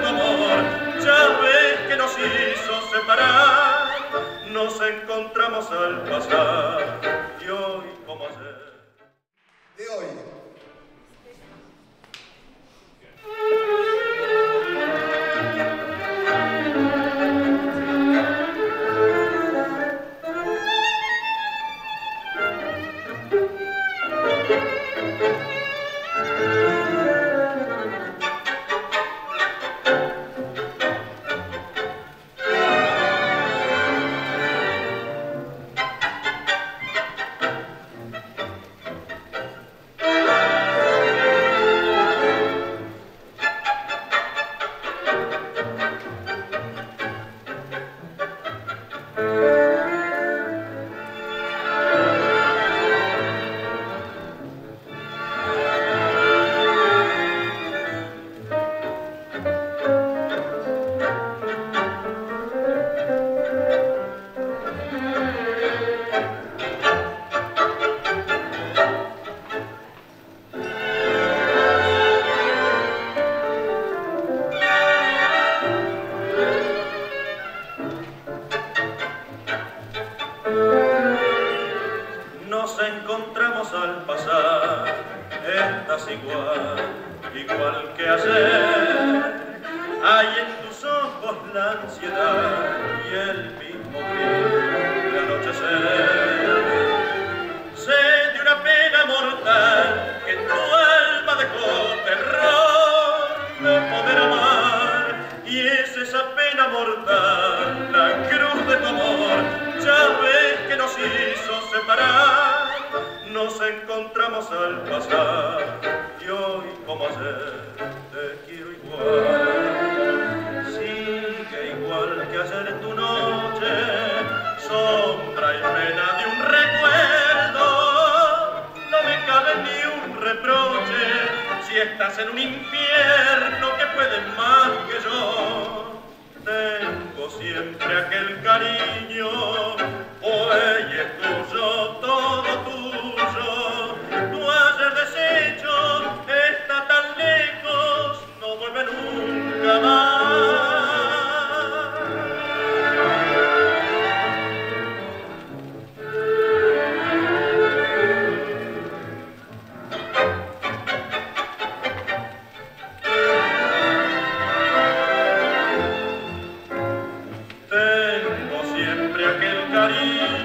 tu amor, ves que nos hizo separar, nos encontramos al pasar, y hoy como ayer. De hoy, al pasar, estás igual, igual que ayer. Hay en tus ojos la ansiedad y el nos encontramos al pasar y hoy como ayer te quiero igual. Sigue igual que ayer tu noche, sombra y pena de un recuerdo. No me cabe ni un reproche si estás en un infierno que puede más que yo. Tengo siempre aquel cariño, Margarita.